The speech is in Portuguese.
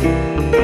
Música